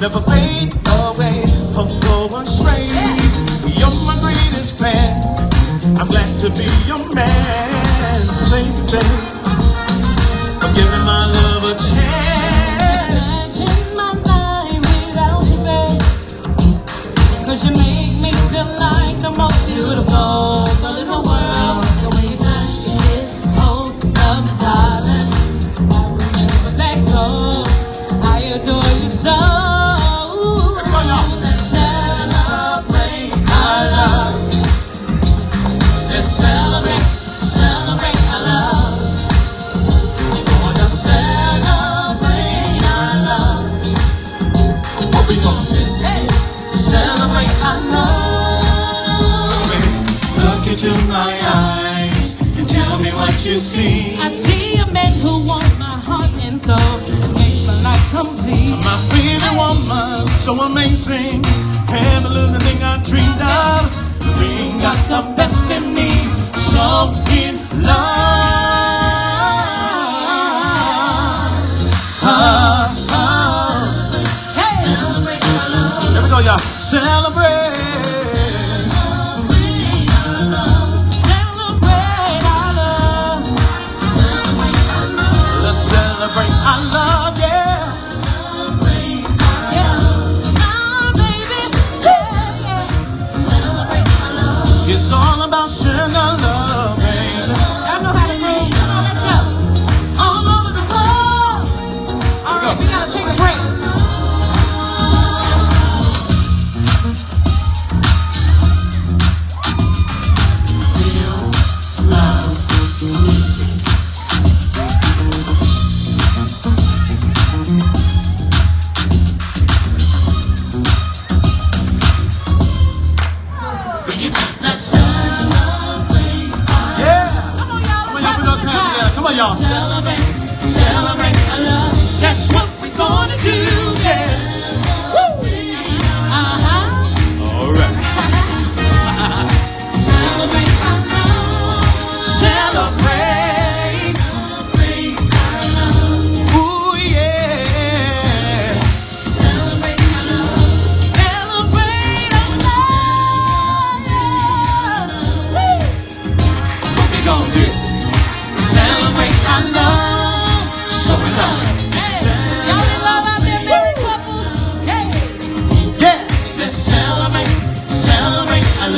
never fade away, don't go astray. You're my greatest fan. I'm glad to be your man, baby. For giving my love you see. I see a man who wants my heart and soul and makes my life complete. My favorite woman, so amazing. Handle anything I dreamed of. Being got the best in me, so in love. Ah, ah. Hey, Here we go, y'all. Celebrate. celebrate y'all.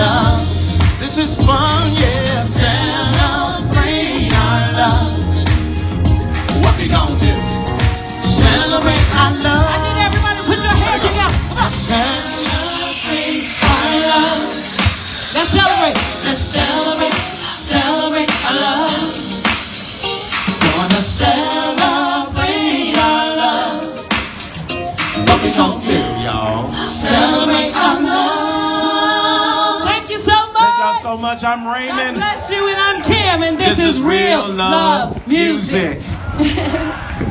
Love. This is fun, yeah. Celebrate our love. What we gonna do? Celebrate our love. I need everybody to put your hands together. Come on. Celebrate our love. Let's celebrate. Let's celebrate, celebrate our love. Gonna celebrate our love. What we gonna do, y'all? Celebrate our love. So much. I'm Raymond. God bless you, and I'm Kim, and this, This is real love music.